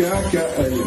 KKL.